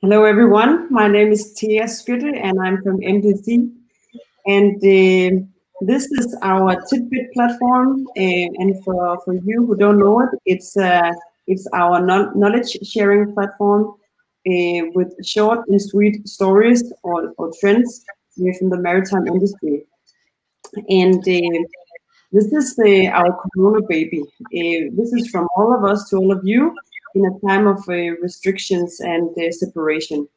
Hello, everyone. My name is Tia Skytte, and I'm from MDC. And uh, this is our Titbit platform. Uh, and for, for you who don't know it, it's uh, it's our knowledge sharing platform uh, with short and sweet stories or, or trends from the maritime industry. And uh, this is uh, our Corona baby. this is from all of us to all of you in a time of uh, restrictions and uh, separation.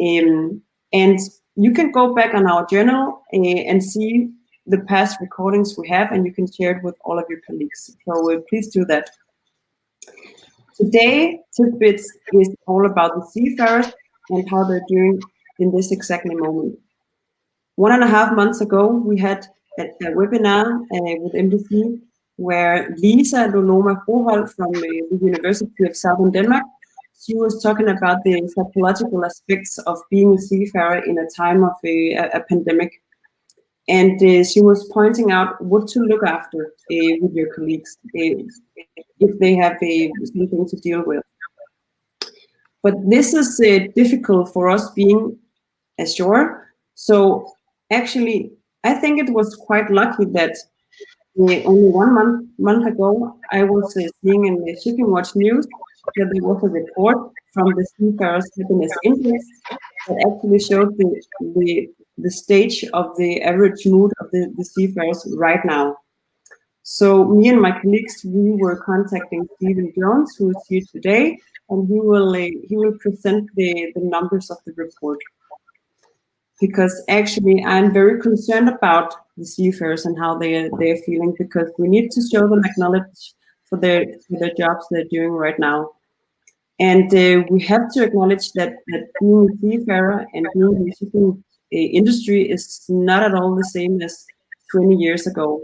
Um, and you can go back on our journal uh, and see the past recordings we have, and you can share it with all of your colleagues. So please do that. Today, Titbits is all about the seafarers and how they're doing in this exactly moment. One and a half months ago, we had a, a webinar uh, with MDC where Lisa Loloma Frøholdt from the University of Southern Denmark, she was talking about the psychological aspects of being a seafarer in a time of a, a pandemic. And uh, she was pointing out what to look after uh, with your colleagues uh, if they have uh, something to deal with. But this is uh, difficult for us being ashore. So actually, I think it was quite lucky that only one month month ago, I was uh, seeing in the Shipping Watch news that there was a report from the Seafarers Happiness Index that actually showed the, the, the stage of the average mood of the, the seafarers right now. So me and my colleagues, we were contacting Steven Jones, who is here today, and he will uh, he will present the, the numbers of the report because actually I'm very concerned about the seafarers and how they are, they're feeling because we need to show them acknowledge for their for their jobs they're doing right now. And uh, we have to acknowledge that, that being a seafarer and being in the shipping uh, industry is not at all the same as 20 years ago.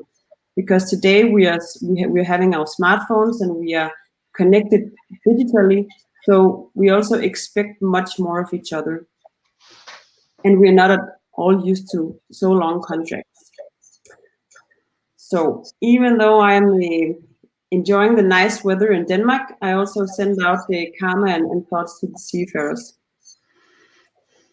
Because today we are we ha we're having our smartphones and we are connected digitally, so we also expect much more of each other and we're not at all used to so long contracts. So even though I'm uh, enjoying the nice weather in Denmark, I also send out the karma and, and thoughts to the seafarers.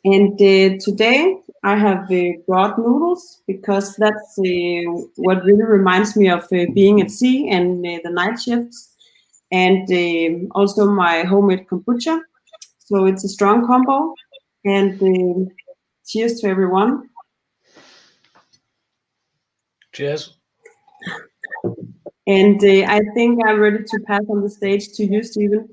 And uh, today I have uh, brought noodles because that's uh, what really reminds me of being at sea and the night shifts, and also my homemade kombucha. So it's a strong combo, and Cheers to everyone. Cheers. And uh, I think I'm ready to pass on the stage to you, Steven.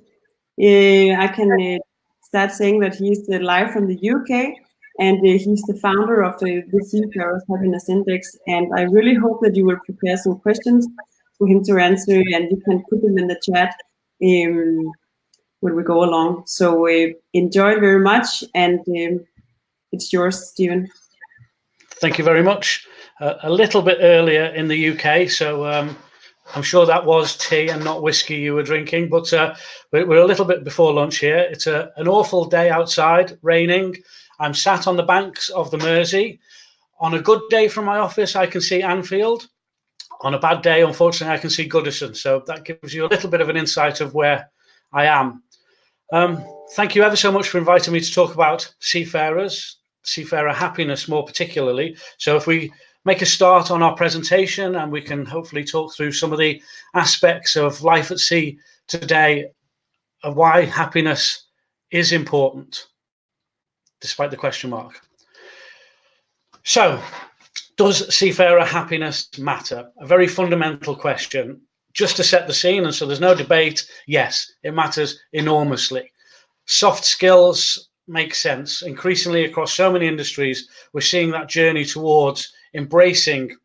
Uh, I can uh, start saying that he's uh, live from the UK and uh, he's the founder of the, the Seafarers Happiness Index. And I really hope that you will prepare some questions for him to answer and you can put them in the chat um, when we go along. So uh, enjoy very much and um, it's yours, Steven. Thank you very much. Uh, a little bit earlier in the UK, so um, I'm sure that was tea and not whiskey you were drinking, but uh, we're a little bit before lunch here. It's a, an awful day outside, raining. I'm sat on the banks of the Mersey. On a good day from my office, I can see Anfield. On a bad day, unfortunately, I can see Goodison. So that gives you a little bit of an insight of where I am. Um, thank you ever so much for inviting me to talk about seafarers, seafarer happiness more particularly. So if we make a start on our presentation and we can hopefully talk through some of the aspects of life at sea today of why happiness is important, despite the question mark. So, does seafarer happiness matter? A very fundamental question. Just to set the scene, and so there's no debate, yes, it matters enormously. Soft skills make sense. Increasingly across so many industries, we're seeing that journey towards embracing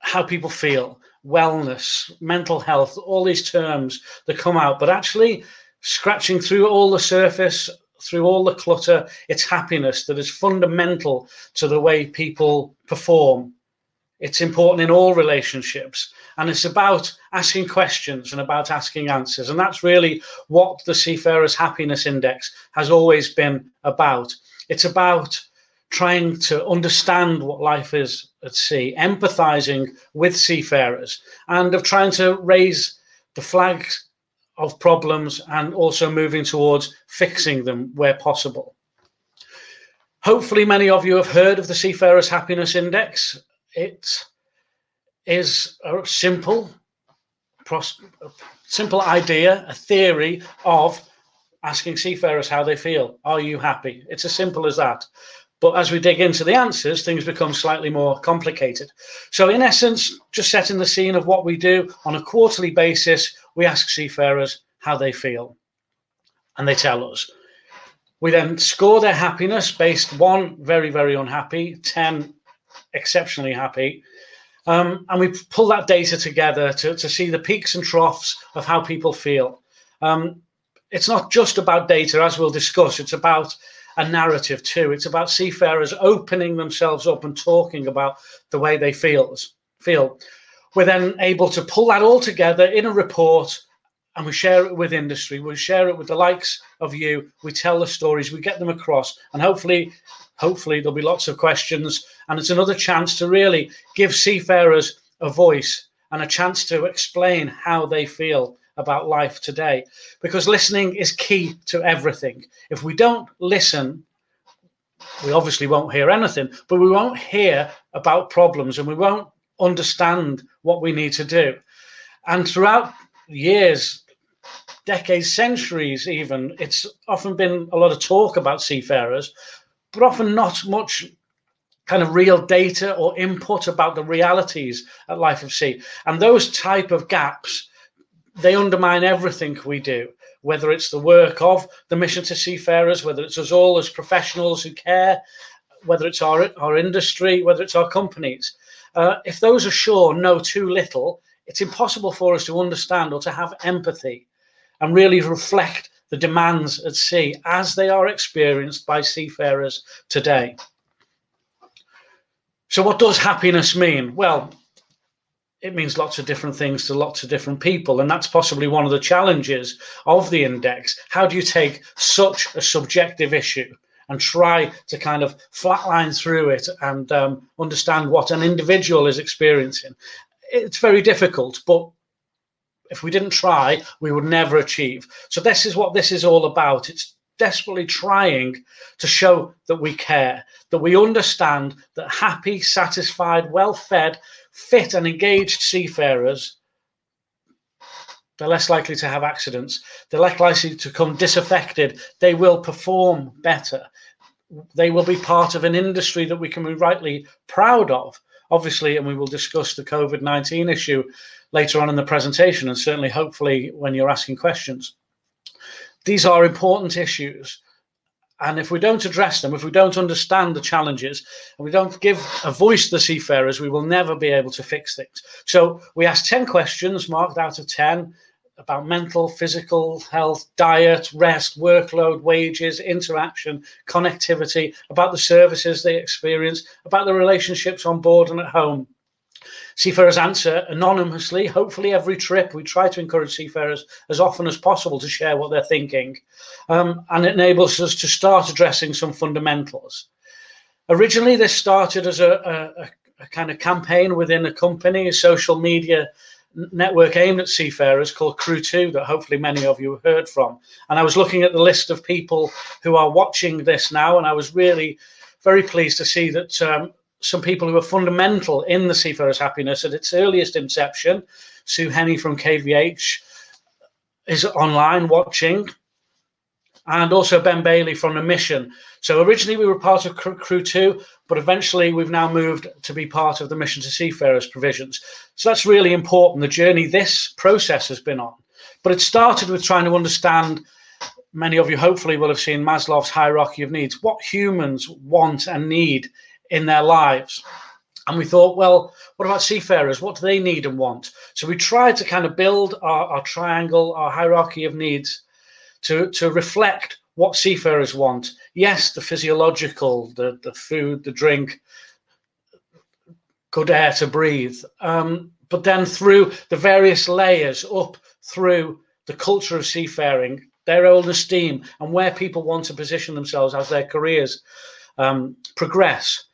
how people feel, wellness, mental health, all these terms that come out, but actually scratching through all the surface, through all the clutter, it's happiness that is fundamental to the way people perform. It's important in all relationships. And it's about asking questions and about asking answers. And that's really what the Seafarers Happiness Index has always been about. It's about trying to understand what life is at sea, empathizing with seafarers, and of trying to raise the flags of problems and also moving towards fixing them where possible. Hopefully, many of you have heard of the Seafarers Happiness Index. It is a simple, simple idea, a theory of asking seafarers how they feel. Are you happy? It's as simple as that. But as we dig into the answers, things become slightly more complicated. So, in essence, just setting the scene of what we do on a quarterly basis, we ask seafarers how they feel, and they tell us. We then score their happiness based one, very, very unhappy, 10, exceptionally happy. Um, and we pull that data together to, to see the peaks and troughs of how people feel. Um, it's not just about data, as we'll discuss, it's about a narrative too. It's about seafarers opening themselves up and talking about the way they feels, feel. We're then able to pull that all together in a report and we share it with industry. We share it with the likes of you. We tell the stories, we get them across, and hopefully, hopefully there'll be lots of questions. And it's another chance to really give seafarers a voice and a chance to explain how they feel about life today because listening is key to everything. If we don't listen, we obviously won't hear anything, but we won't hear about problems and we won't understand what we need to do. And throughout years, decades, centuries, even, it's often been a lot of talk about seafarers, but often not much kind of real data or input about the realities at life of sea. And those type of gaps they undermine everything we do, whether it's the work of the mission to seafarers, whether it's us all as professionals who care, whether it's our, our industry, whether it's our companies. Uh, if those ashore know too little, it's impossible for us to understand or to have empathy and really reflect the demands at sea as they are experienced by seafarers today. So, what does happiness mean? Well, it means lots of different things to lots of different people. And that's possibly one of the challenges of the index. How do you take such a subjective issue and try to kind of flatline through it and um, understand what an individual is experiencing? It's very difficult, but if we didn't try, we would never achieve. So, this is what this is all about. It's desperately trying to show that we care, that we understand that happy, satisfied, well fed, fit and engaged seafarers, they're less likely to have accidents. They're less likely to come disaffected. They will perform better. They will be part of an industry that we can be rightly proud of. Obviously, and we will discuss the COVID 19 issue later on in the presentation, and certainly, hopefully, when you're asking questions. These are important issues and if we don't address them, if we don't understand the challenges, and we don't give a voice to the seafarers, we will never be able to fix things. So we asked 10 questions marked out of 10 about mental, physical health, diet, rest, workload, wages, interaction, connectivity, about the services they experience, about the relationships on board and at home. Seafarers answer anonymously. Hopefully, every trip we try to encourage seafarers as often as possible to share what they're thinking, um, and it enables us to start addressing some fundamentals. Originally, this started as a, a, a kind of campaign within a company, a social media network aimed at seafarers called Crewtoo that hopefully many of you heard from. And I was looking at the list of people who are watching this now, and I was really very pleased to see that um, some people who were fundamental in the Seafarer's Happiness at its earliest inception. Sue Henny from KVH is online watching, and also Ben Bailey from the Mission. So originally we were part of Crewtoo, but eventually we've now moved to be part of the Mission to Seafarers provisions. So that's really important, the journey this process has been on. But it started with trying to understand many of you hopefully will have seen Maslow's hierarchy of needs, what humans want and need in their lives. And we thought, well, what about seafarers? What do they need and want? So we tried to kind of build our, our triangle, our hierarchy of needs to, to reflect what seafarers want. Yes, the physiological, the, the food, the drink, good air to breathe. Um, but then through the various layers up through the culture of seafaring, their own esteem, and where people want to position themselves as their careers um, progress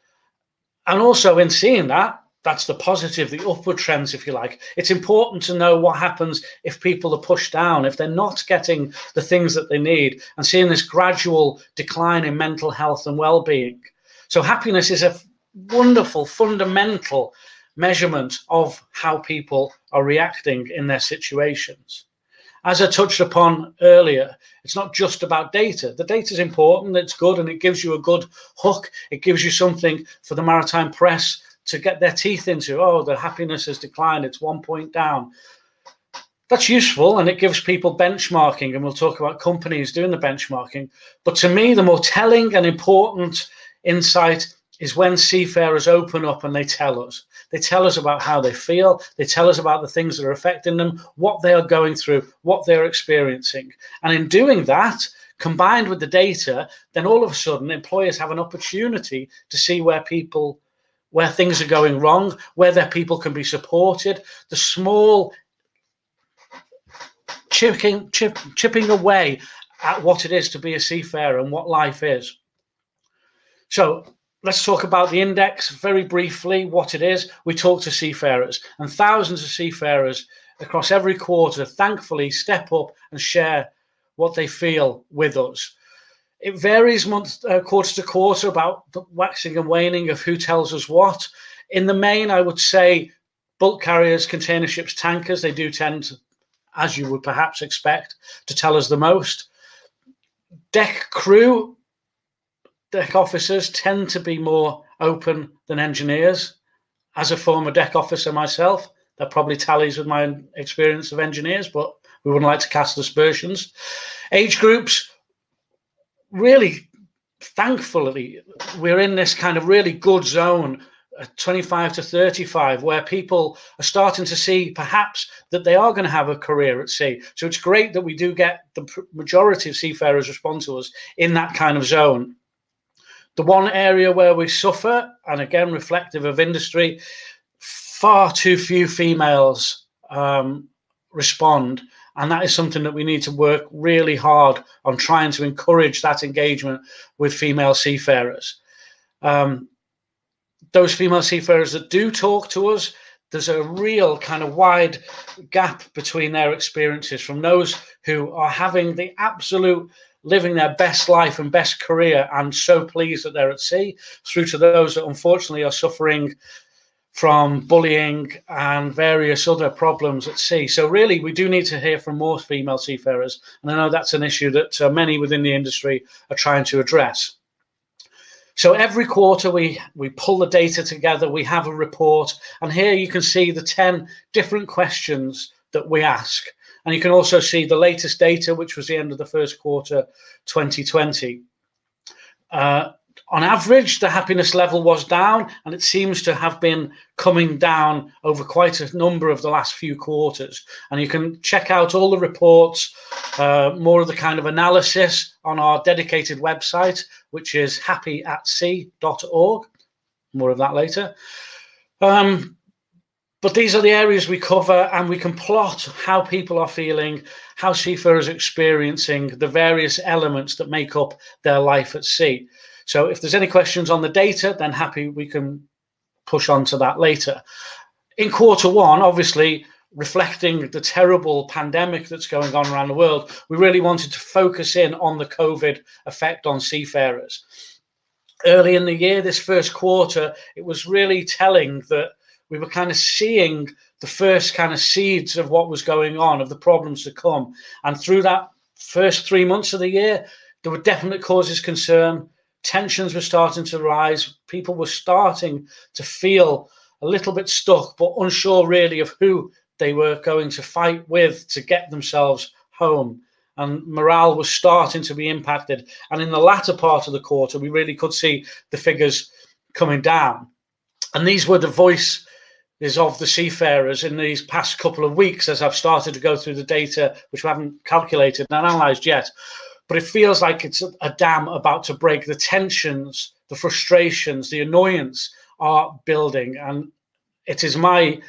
and also in seeing that, that's the positive, the upward trends, if you like. It's important to know what happens if people are pushed down, if they're not getting the things that they need, and seeing this gradual decline in mental health and well being. So, happiness is a wonderful, fundamental measurement of how people are reacting in their situations. As I touched upon earlier, it's not just about data. The data is important, it's good, and it gives you a good hook. It gives you something for the maritime press to get their teeth into. Oh, the happiness has declined, it's one point down. That's useful and it gives people benchmarking, and we'll talk about companies doing the benchmarking. But to me, the more telling and important insight is when seafarers open up and they tell us. They tell us about how they feel. They tell us about the things that are affecting them, what they are going through, what they're experiencing. And in doing that, combined with the data, then all of a sudden employers have an opportunity to see where people, where things are going wrong, where their people can be supported. The small chipping, chip, chipping away at what it is to be a seafarer and what life is. So let's talk about the index very briefly, what it is. We talk to seafarers, and thousands of seafarers across every quarter thankfully step up and share what they feel with us. It varies month, uh, quarter to quarter about the waxing and waning of who tells us what. In the main, I would say bulk carriers, container ships, tankers, they do tend, to, as you would perhaps expect, to tell us the most. Deck crew, deck officers tend to be more open than engineers. As a former deck officer myself, that probably tallies with my experience of engineers, but we wouldn't like to cast aspersions. Age groups, really, thankfully, we're in this kind of really good zone. Uh, 25 to 35, where people are starting to see perhaps that they are going to have a career at sea. So it's great that we do get the majority of seafarers respond to us in that kind of zone. The one area where we suffer, and again reflective of industry, far too few females um, respond. And that is something that we need to work really hard on trying to encourage that engagement with female seafarers. Um, those female seafarers that do talk to us, there's a real kind of wide gap between their experiences from those who are having the absolute living their best life and best career and so pleased that they're at sea, through to those that unfortunately are suffering from bullying and various other problems at sea. So, really, we do need to hear from more female seafarers. And I know that's an issue that uh, many within the industry are trying to address. So every quarter we we pull the data together, we have a report, and here you can see the 10 different questions that we ask. And you can also see the latest data, which was the end of the first quarter 2020. Uh, on average, the happiness level was down, and it seems to have been coming down over quite a number of the last few quarters. And you can check out all the reports, uh, more of the kind of analysis on our dedicated website, which is happyatsea.org. More of that later. Um, but these are the areas we cover, and we can plot how people are feeling, how seafarers are experiencing the various elements that make up their life at sea. So, if there's any questions on the data, then happy we can push on to that later. In quarter one, obviously, reflecting the terrible pandemic that's going on around the world, we really wanted to focus in on the COVID effect on seafarers. Early in the year, this first quarter, it was really telling that we were kind of seeing the first kind of seeds of what was going on, of the problems to come. And through that first three months of the year, there were definite causes concern. Tensions were starting to rise. People were starting to feel a little bit stuck, but unsure really of who they were going to fight with to get themselves home. And morale was starting to be impacted. And in the latter part of the quarter, we really could see the figures coming down. And these were the voice is of the seafarers in these past couple of weeks as I've started to go through the data, which we haven't calculated and analysed yet. But it feels like it's a dam about to break. The tensions, the frustrations, the annoyance are building. And it is my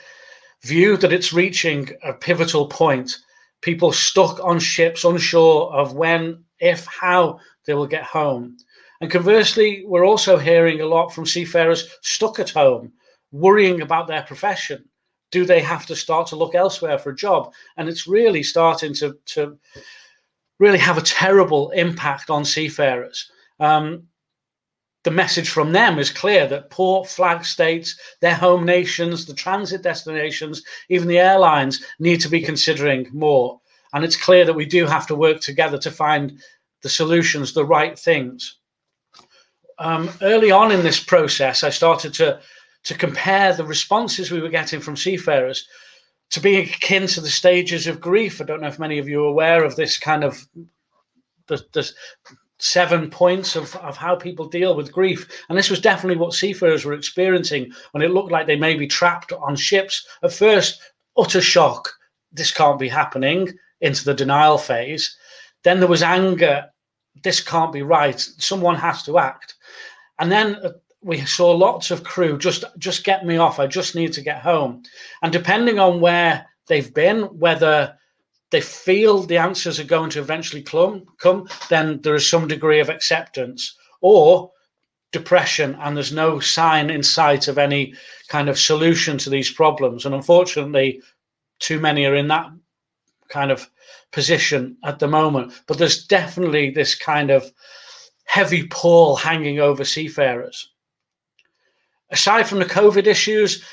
view that it's reaching a pivotal point. People stuck on ships, unsure of when, if, how they will get home. And conversely, we're also hearing a lot from seafarers stuck at home worrying about their profession, do they have to start to look elsewhere for a job? And it's really starting to, to really have a terrible impact on seafarers. Um, the message from them is clear that port flag states, their home nations, the transit destinations, even the airlines need to be considering more. And it's clear that we do have to work together to find the solutions, the right things. Um, early on in this process, I started to, to compare the responses we were getting from seafarers to be akin to the stages of grief. I don't know if many of you are aware of this kind of the, the seven points of, of how people deal with grief. And this was definitely what seafarers were experiencing when it looked like they may be trapped on ships. At first, utter shock. This can't be happening into the denial phase. Then there was anger. This can't be right. Someone has to act. And then we saw lots of crew just just get me off. I just need to get home. And depending on where they've been, whether they feel the answers are going to eventually come, come, then there is some degree of acceptance or depression, and there's no sign in sight of any kind of solution to these problems. And unfortunately, too many are in that kind of position at the moment. But there's definitely this kind of heavy pall hanging over seafarers. Aside from the COVID issues,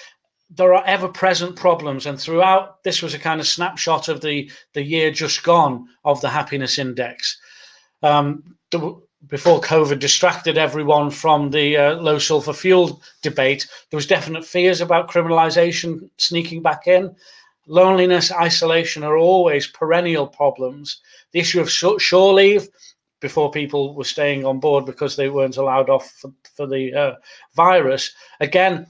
there are ever present problems. And throughout this was a kind of snapshot of the the year just gone of the happiness index. Um, the, before covid distracted everyone from the uh, low sulfur fuel debate there was definite fears about criminalization sneaking back in. Loneliness isolation are always perennial problems. The issue of shore leave before people were staying on board because they weren't allowed off for, for the uh, virus. Again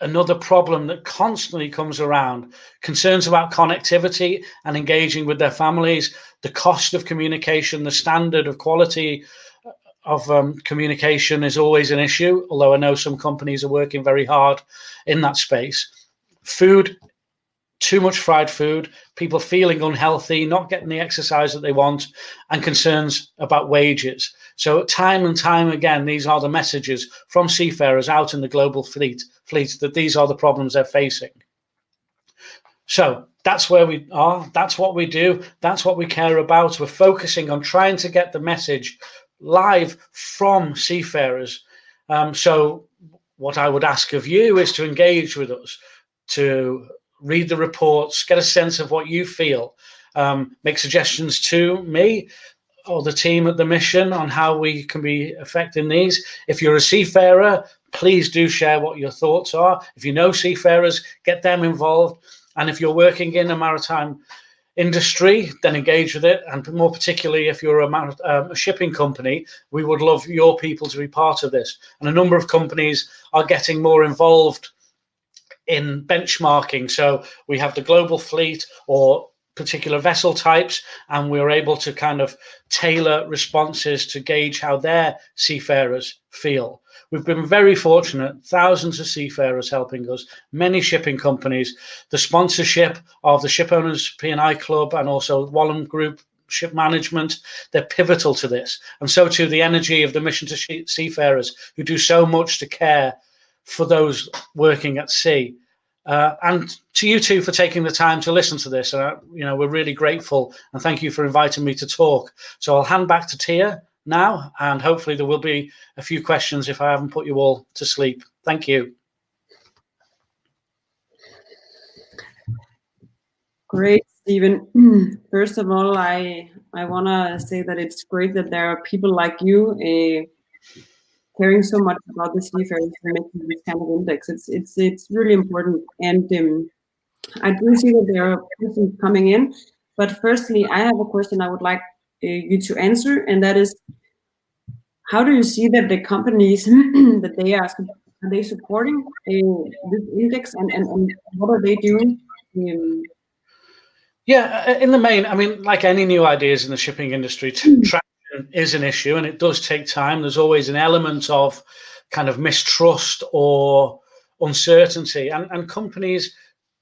another problem that constantly comes around concerns about connectivity and engaging with their families the cost of communication the standard of quality of um, communication is always an issue although i know some companies are working very hard in that space. Food too much fried food people feeling unhealthy not getting the exercise that they want and concerns about wages so time and time again these are the messages from seafarers out in the global fleet fleets that these are the problems they're facing. So that's where we are. That's what we do. That's what we care about. We're focusing on trying to get the message live from seafarers. Um, so, what I would ask of you is to engage with us, to read the reports, get a sense of what you feel, um, make suggestions to me or the team at the mission on how we can be affecting these. If you're a seafarer, please do share what your thoughts are. If you know seafarers, get them involved. And if you're working in a maritime industry, then engage with it. And more particularly, if you're a, um, a, shipping company, we would love your people to be part of this. And a number of companies are getting more involved in benchmarking. So we have the global fleet or particular vessel types, and we're able to kind of tailor responses to gauge how their seafarers feel. We've been very fortunate, thousands of seafarers helping us, many shipping companies, the sponsorship of the Ship Owners P&I Club and also Wallem Group ship management, they're pivotal to this. And so too the energy of the Mission to Seafarers who do so much to care for those working at sea. Uh, and to you two for taking the time to listen to this. Uh, you know, we're really grateful and thank you for inviting me to talk. So I'll hand back to Tia now, and hopefully there will be a few questions if I haven't put you all to sleep. Thank you. Great, Steven. First of all, I I want to say that it's great that there are people like you uh, caring so much about the seafarers and making this kind of index. It's it's it's really important. And um, I do see that there are questions coming in. But firstly, I have a question I would like uh, you to answer, and that is, how do you see that the companies that they are are they supporting uh, this index, and, and, and what are they doing? Um, yeah, uh, in the main, I mean, like any new ideas in the shipping industry, to traction is an issue, and it does take time. There's always an element of kind of mistrust or uncertainty, and, and companies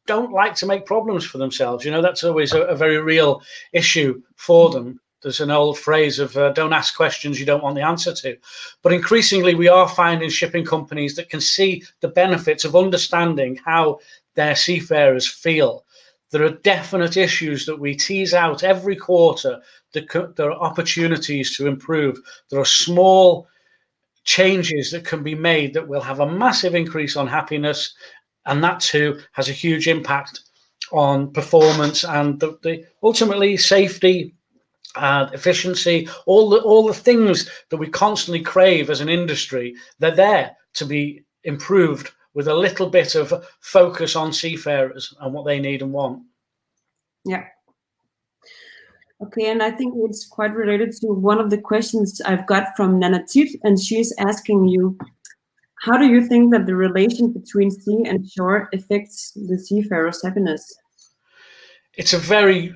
don't like to make problems for themselves. You know, that's always a, a very real issue for them. there's an old phrase of uh, don't ask questions you don't want the answer to. But increasingly, we are finding shipping companies that can see the benefits of understanding how their seafarers feel. There are definite issues that we tease out every quarter. There are opportunities to improve. There are small changes that can be made that will have a massive increase on happiness. And that too has a huge impact on performance and the, the ultimately safety and efficiency, all the all the things that we constantly crave as an industry, they're there to be improved with a little bit of focus on seafarers and what they need and want. Yeah. Okay, and I think it's quite related to one of the questions I've got from Nanatit, and she's asking you, how do you think that the relation between sea and shore affects the seafarer's happiness? It's a very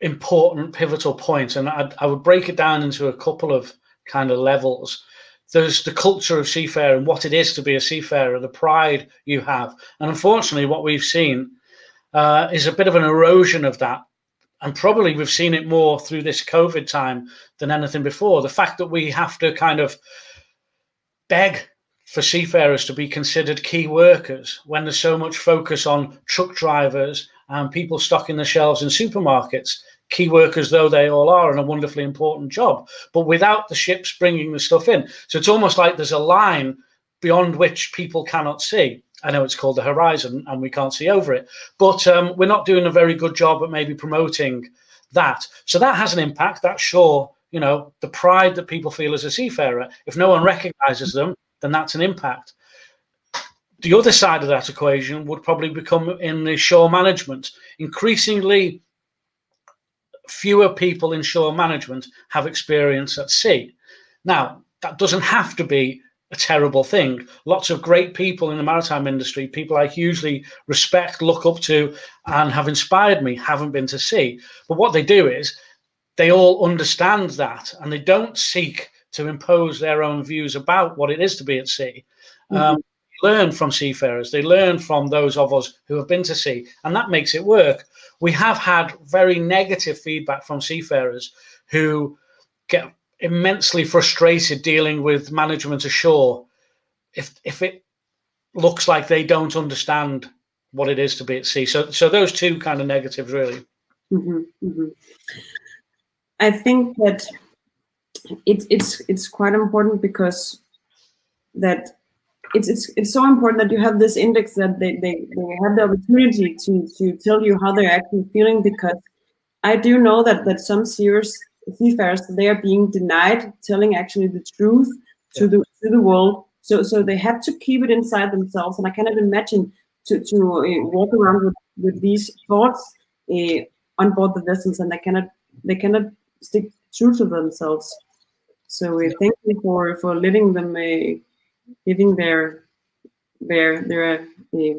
important pivotal point, and I, I would break it down into a couple of kind of levels. There's the culture of seafaring, what it is to be a seafarer, the pride you have, and unfortunately, what we've seen uh, is a bit of an erosion of that. And probably we've seen it more through this COVID time than anything before. The fact that we have to kind of beg for seafarers to be considered key workers when there's so much focus on truck drivers and people stocking the shelves in supermarkets, key workers though they all are, and a wonderfully important job, but without the ships bringing the stuff in. So it's almost like there's a line beyond which people cannot see. I know it's called the horizon and we can't see over it, but um, we're not doing a very good job at maybe promoting that. So that has an impact. That's sure, you know, the pride that people feel as a seafarer. If no one recognizes them, then that's an impact the other side of that equation would probably become in the shore management. Increasingly, fewer people in shore management have experience at sea. Now, that doesn't have to be a terrible thing. Lots of great people in the maritime industry, people I hugely respect, look up to, and have inspired me, haven't been to sea. But what they do is they all understand that and they don't seek to impose their own views about what it is to be at sea. Mm-hmm. Um, learn from seafarers. They learn from those of us who have been to sea, and that makes it work. We have had very negative feedback from seafarers who get immensely frustrated dealing with management ashore if if it looks like they don't understand what it is to be at sea. So so those two kind of negatives really. Mm-hmm, mm-hmm. I think that it's it's it's quite important because that it's it's it's so important that you have this index that they, they, they have the opportunity to to tell you how they're actually feeling because I do know that that some serious seafarers they are being denied telling actually the truth to yeah. the to the world. So so they have to keep it inside themselves, and I cannot imagine to to uh, walk around with, with these thoughts uh, on board the vessels, and they cannot they cannot stick true to themselves. So uh, thank you for for letting them uh, giving their their their uh,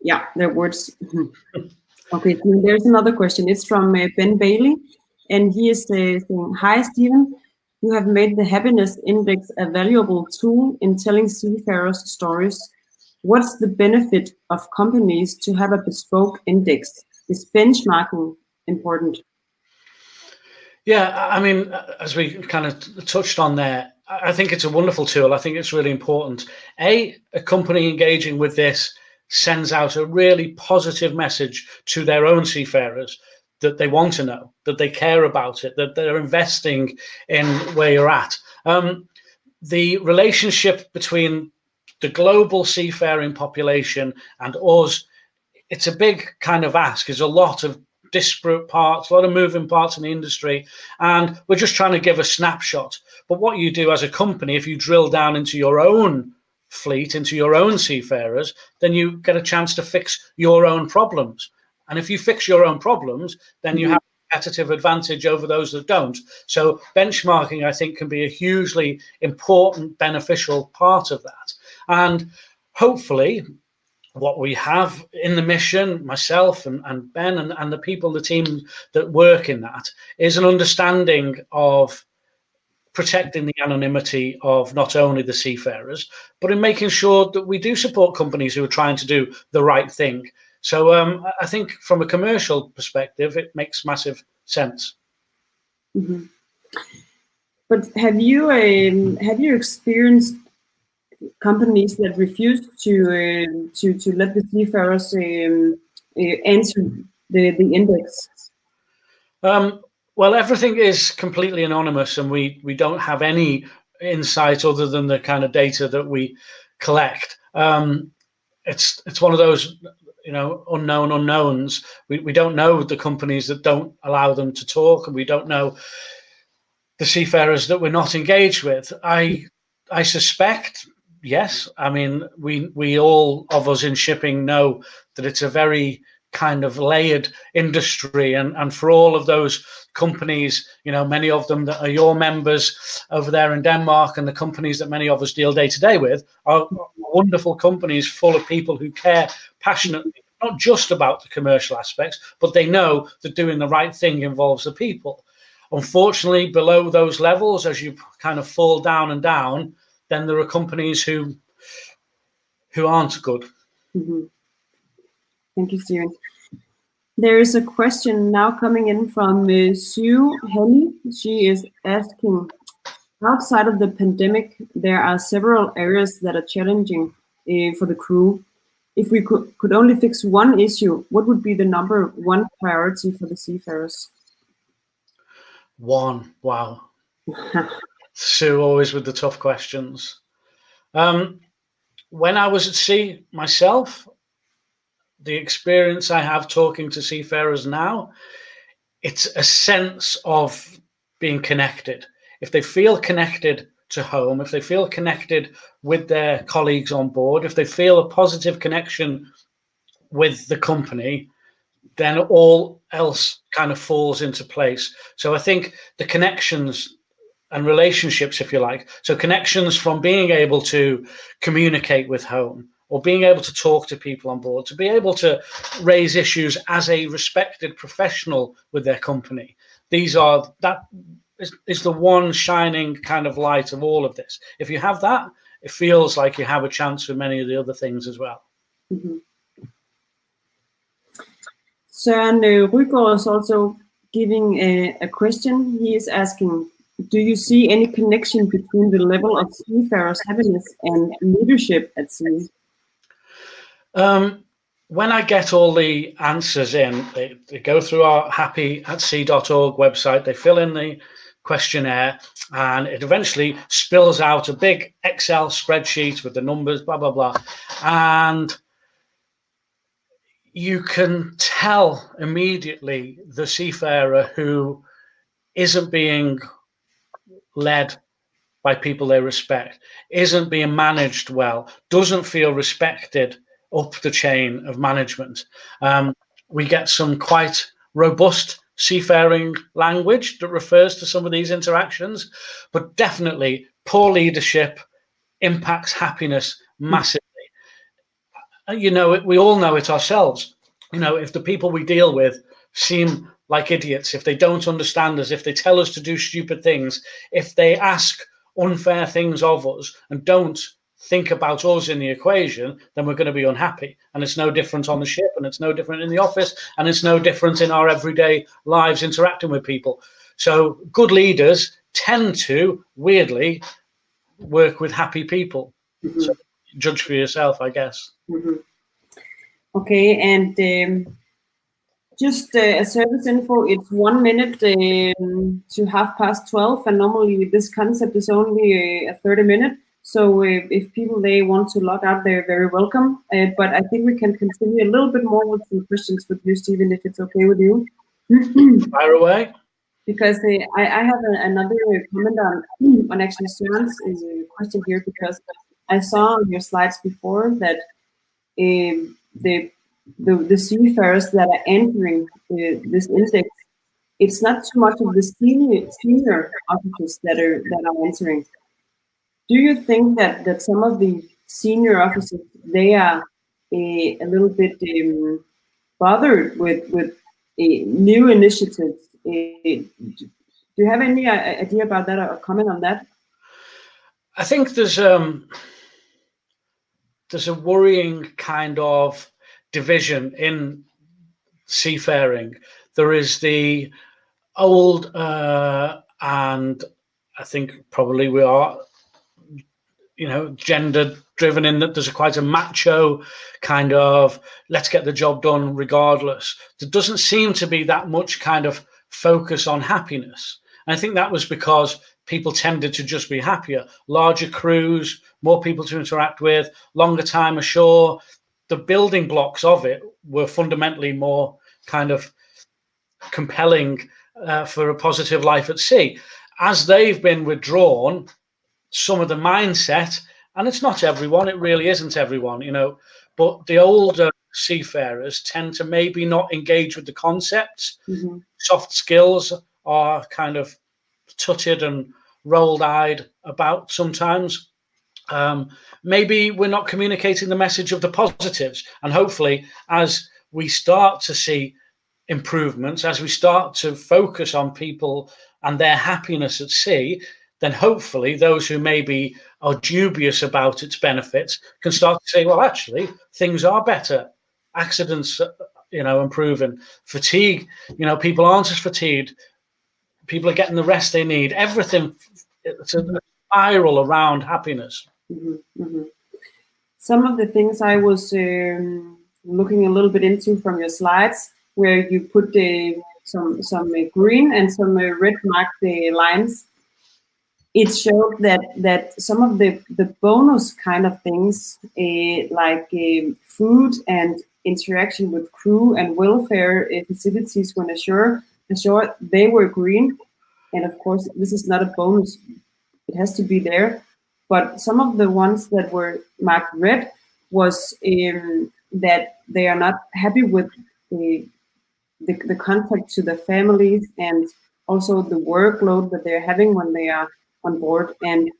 yeah their words. okay, there's another question. It's from uh, Ben Bailey, and he is uh, saying, "Hi, Steven. You have made the happiness index a valuable tool in telling seafarers stories. What's the benefit of companies to have a bespoke index? Is benchmarking important?" Yeah, I mean, as we kind of touched on there, I think it's a wonderful tool. I think it's really important. A, a company engaging with this sends out a really positive message to their own seafarers that they want to know, that they care about it, that they're investing in where you're at. Um, the relationship between the global seafaring population and us, it's a big kind of ask. There's a lot of disparate parts, a lot of moving parts in the industry, and we're just trying to give a snapshot. But what you do as a company, if you drill down into your own fleet, into your own seafarers, then you get a chance to fix your own problems. And if you fix your own problems, then you mm-hmm. have competitive advantage over those that don't. So benchmarking, I think, can be a hugely important, beneficial part of that. And hopefully, what we have in the mission, myself and, and Ben and, and the people, the team that work in that, is an understanding of protecting the anonymity of not only the seafarers, but in making sure that we do support companies who are trying to do the right thing. So um, I think from a commercial perspective, it makes massive sense. Mm-hmm. But have you um, have you experienced companies that refuse to uh, to to let the seafarers um, uh, the the index? Um, well, everything is completely anonymous, and we we don't have any insight other than the kind of data that we collect. Um, it's it's one of those you know unknown unknowns. We we don't know the companies that don't allow them to talk, and we don't know the seafarers that we're not engaged with. I I suspect yes. I mean, we we all of us in shipping know that it's a very kind of layered industry and and for all of those companies you know many of them that are your members over there in denmark and the companies that many of us deal day to day with are wonderful companies full of people who care passionately not just about the commercial aspects but they know that doing the right thing involves the people unfortunately below those levels as you kind of fall down and down then there are companies who who aren't good. Mm-hmm. Thank you, Steven. There is a question now coming in from uh, Sue Henny. She is asking, outside of the pandemic, there are several areas that are challenging uh, for the crew. If we could, could only fix one issue, what would be the number one priority for the seafarers? One. Wow. Sue always with the tough questions. Um, when I was at sea myself, the experience I have talking to seafarers now, it's a sense of being connected. If they feel connected to home, if they feel connected with their colleagues on board, if they feel a positive connection with the company, then all else kind of falls into place. So I think the connections and relationships, if you like. So connections from being able to communicate with home or being able to talk to people on board, to be able to raise issues as a respected professional with their company. These are that is, is the one shining kind of light of all of this. If you have that, it feels like you have a chance for many of the other things as well. Mm-hmm. Søren uh, is also giving a, a question. He is asking, do you see any connection between the level of seafarers' happiness and leadership at sea? Um, when I get all the answers in, they, they go through our happy at sea.org website, they fill in the questionnaire, and it eventually spills out a big Excel spreadsheet with the numbers, blah, blah, blah. And you can tell immediately the seafarer who isn't being led by people they respect, isn't being managed well, doesn't feel respected up the chain of management. Um, we get some quite robust seafaring language that refers to some of these interactions, but definitely poor leadership impacts happiness massively. You know, we all know it ourselves. You know, if the people we deal with seem like idiots, if they don't understand us, if they tell us to do stupid things, if they ask unfair things of us and don't think about us in the equation, then we're going to be unhappy. And it's no different on the ship, and it's no different in the office, and it's no different in our everyday lives interacting with people. So, good leaders tend to, weirdly, work with happy people. Mm-hmm. So, judge for yourself, I guess. Mm-hmm. Okay, and um, just uh, a service info, it's one minute um, to half past 12, and normally this concept is only uh, a 30 minute. So uh, if people they want to log out, they're very welcome. Uh, but I think we can continue a little bit more with some questions with you, Steven, if it's okay with you. Fire away. Because uh, I, I, have a, another comment on, on actually Søren's question here, because I saw on your slides before that um, the the, the seafarers that are entering this index, it's not too much of the senior senior officers that are that are entering. Do you think that that some of the senior officers they are a, a little bit um, bothered with with uh, new initiatives? Do you have any uh, idea about that or comment on that? I think there's um there's a worrying kind of division in seafaring. There is the old uh, and I think probably we are, you know, gender driven in that there's a quite a macho kind of let's get the job done regardless. There doesn't seem to be that much kind of focus on happiness. And I think that was because people tended to just be happier. Larger crews, more people to interact with, longer time ashore. The building blocks of it were fundamentally more kind of compelling uh, for a positive life at sea. As they've been withdrawn, some of the mindset, and it's not everyone, it really isn't everyone, you know, but the older seafarers tend to maybe not engage with the concepts. Mm-hmm. Soft skills are kind of tutted and rolled eyed about sometimes. Um, maybe we're not communicating the message of the positives. And hopefully, as we start to see improvements, as we start to focus on people and their happiness at sea, then hopefully those who maybe are dubious about its benefits can start to say, well, actually, things are better. Accidents, uh, you know, improving. Fatigue, you know, people aren't as fatigued. People are getting the rest they need. Everything, it's a spiral around happiness. Mm-hmm, mm-hmm. Some of the things I was um, looking a little bit into from your slides where you put the some some uh, green and some uh, red marked uh, lines. It showed that that some of the the bonus kind of things like um, food and interaction with crew and welfare facilities when ashore ashore they were green, and of course this is not a bonus; it has to be there. But some of the ones that were marked red was um, that they are not happy with the the, the contact to the families and also the workload that they're having when they are on board. And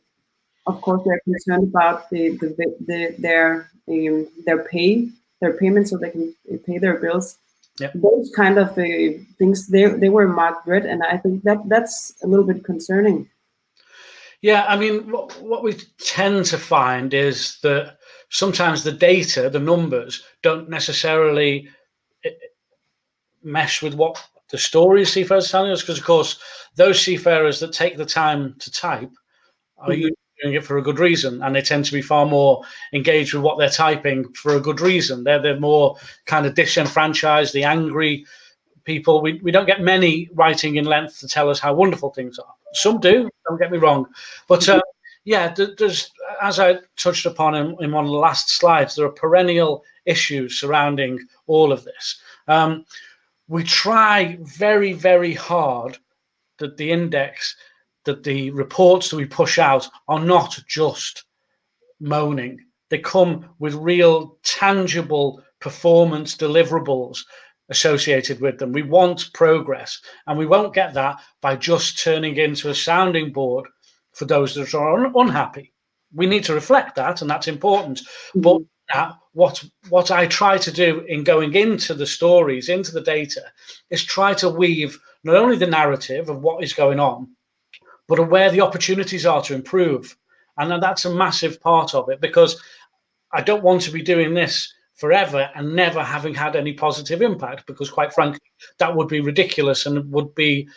of course they're concerned about the, the, the their um, their pay their payments so they can pay their bills. Yep. those kind of uh, things they, they were marked red. And i think that that's a little bit concerning yeah i mean what, what we tend to find is that sometimes the data the numbers don't necessarily mesh with what the stories seafarers telling us because of course those seafarers that take the time to type are mm-hmm. doing it for a good reason and they tend to be far more engaged with what they're typing for a good reason. They're they're more kind of disenfranchised the angry people. We, we don't get many writing in length to tell us how wonderful things are some do don't get me wrong but uh, yeah there's as i touched upon in, in one of the last slides there are perennial issues surrounding all of this um, we try very, very hard that the index, that the reports that we push out are not just moaning. They come with real, tangible performance deliverables associated with them. We want progress, and we won't get that by just turning into a sounding board for those that are un- unhappy. We need to reflect that, and that's important. Mm-hmm. But that, what what I try to do in going into the stories, into the data, is try to weave not only the narrative of what is going on, but where the opportunities are to improve. And that's a massive part of it because I don't want to be doing this forever and never having had any positive impact because quite frankly that would be ridiculous and would be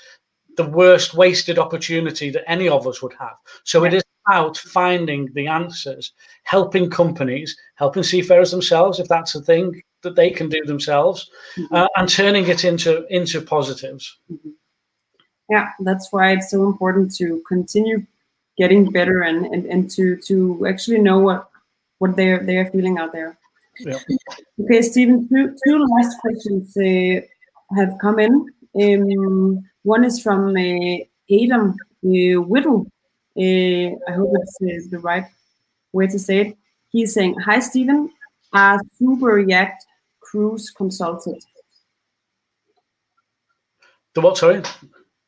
the worst wasted opportunity that any of us would have so it is about finding the answers, helping companies, helping seafarers themselves, if that's a thing that they can do themselves, mm-hmm. uh, and turning it into into positives. Mm-hmm. Yeah, that's why it's so important to continue getting better and, and, and to to actually know what what they're they're feeling out there. Yeah. Okay, Steven, two, two last questions uh, have come in. Um, one is from uh, Adam uh, Whittle. Uh, I hope it's uh, the right way to say it. He's saying, "Hi, Steven. Are super yacht crews consulted?" The what? Sorry.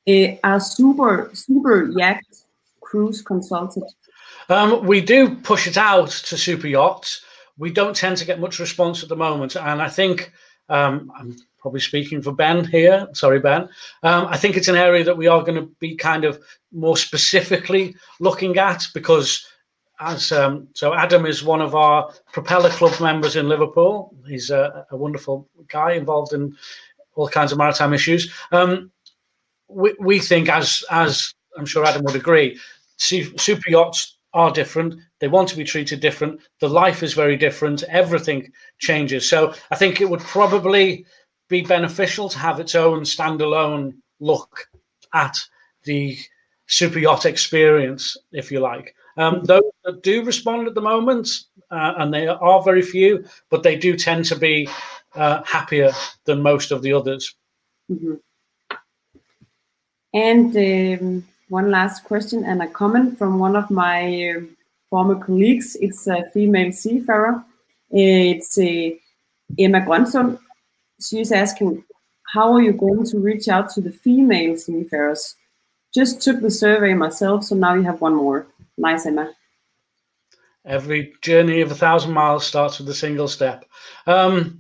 Uh, are super super yacht crews consulted? Um, we do push it out to super yachts. We don't tend to get much response at the moment, and I think um, I'm probably speaking for Ben here. Sorry, Ben. Um, I think it's an area that we are going to be kind of more specifically looking at because as um, so Adam is one of our propeller club members in Liverpool. He's a, a wonderful guy involved in all kinds of maritime issues. Um, we, we think, as as I'm sure Adam would agree, super yachts are different. They want to be treated different. The life is very different. Everything changes. So I think it would probably be beneficial to have its own standalone look at the super yacht experience, if you like. Um, those that do respond at the moment, uh, and they are very few, but they do tend to be uh, happier than most of the others. Mm-hmm. And um, one last question and a comment from one of my uh, former colleagues. It's a female seafarer. It's uh, Emma Grønsund. She's asking, how are you going to reach out to the female seafarers? Just took the survey myself, so now you have one more. Nice, Emma. Every journey of a thousand miles starts with a single step. Um,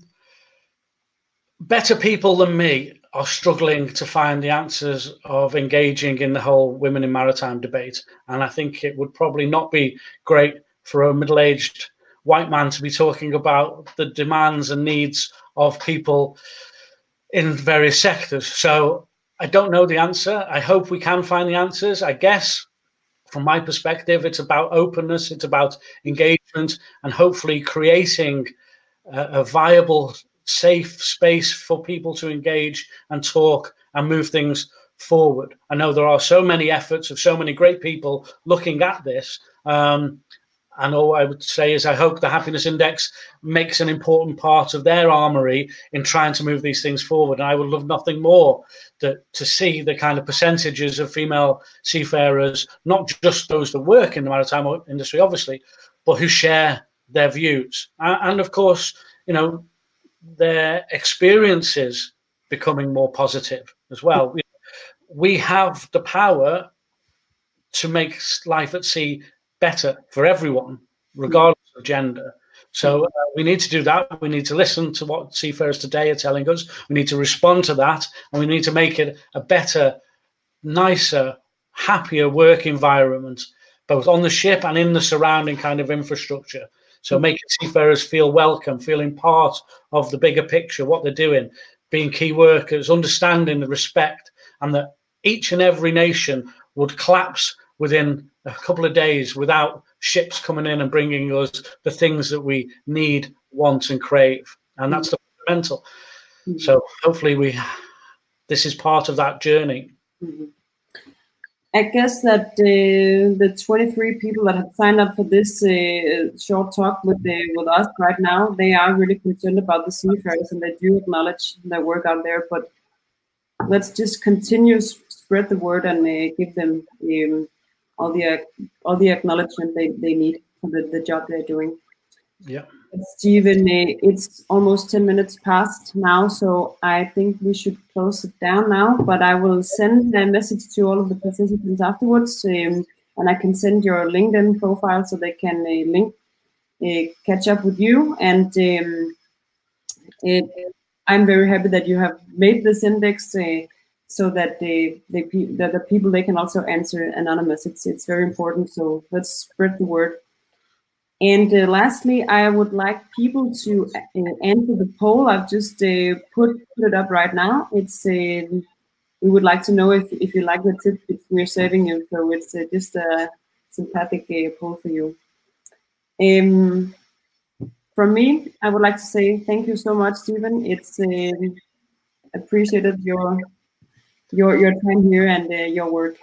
better people than me are struggling to find the answers of engaging in the whole women in maritime debate. And I think it would probably not be great for a middle aged white man to be talking about the demands and needs of people in various sectors. So I don't know the answer. I hope we can find the answers. I guess from my perspective, it's about openness, it's about engagement, and hopefully creating a, a viable safe space for people to engage and talk and move things forward. I know there are so many efforts of so many great people looking at this. Um, and all I would say is I hope the Happiness Index makes an important part of their armory in trying to move these things forward. And I would love nothing more that, to see the kind of percentages of female seafarers, not just those that work in the maritime industry, obviously, but who share their views. And of course, you know, their experiences becoming more positive as well. Mm. We have the power to make life at sea better for everyone, mm. regardless of gender. So mm. uh, we need to do that. We need to listen to what seafarers today are telling us. We need to respond to that, and we need to make it a better, nicer, happier work environment, both on the ship and in the surrounding kind of infrastructure. So mm. making seafarers feel welcome, feeling part of the bigger picture, what they're doing, being key workers, understanding the respect, and that each and every nation would collapse within a couple of days without ships coming in and bringing us the things that we need, want, and crave. And that's the fundamental. Mm-hmm. So hopefully we this is part of that journey. Mm-hmm. I guess that uh, the 23 people that have signed up for this uh, short talk with the, with us right now, they are really concerned about the seafarers and they do acknowledge their work out there. But let's just continue spread the word and uh, give them um, all the all the acknowledgement they, they need for the, the job they're doing. Yeah. Steven, it's almost 10 minutes past now, so I think we should close it down now. But I will send a message to all of the participants afterwards, um, and I can send your LinkedIn profile so they can uh, link, uh, catch up with you. And um, it, I'm very happy that you have made this index uh, so that the, the, that the people they can also answer anonymous. It's it's very important. So let's spread the word. And uh, lastly, I would like people to uh, the poll. I've just uh, put, put it up right now. It's uh, we would like to know if, if you like the tip we're serving you. So it's uh, just a sympathetic uh, poll for you. Um, from me, I would like to say thank you so much, Steven. It's appreciated your your your time here and your work.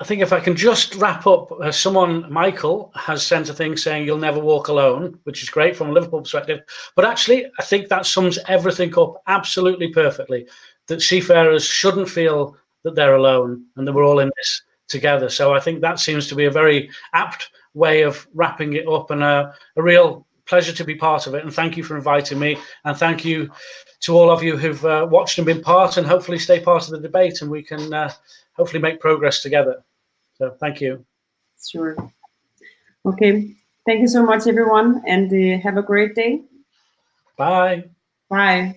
I think if I can just wrap up, uh, someone, Michael, has sent a thing saying you'll never walk alone, which is great from a Liverpool perspective. But actually, I think that sums everything up absolutely perfectly. That seafarers shouldn't feel that they're alone and that we're all in this together. So I think that seems to be a very apt way of wrapping it up and a, a real pleasure to be part of it. And thank you for inviting me. And thank you to all of you who've uh, watched and been part and hopefully stay part of the debate and we can. Uh, hopefully make progress together. So thank you. Sure. Okay. Thank you so much, everyone, and uh, have a great day. Bye. Bye.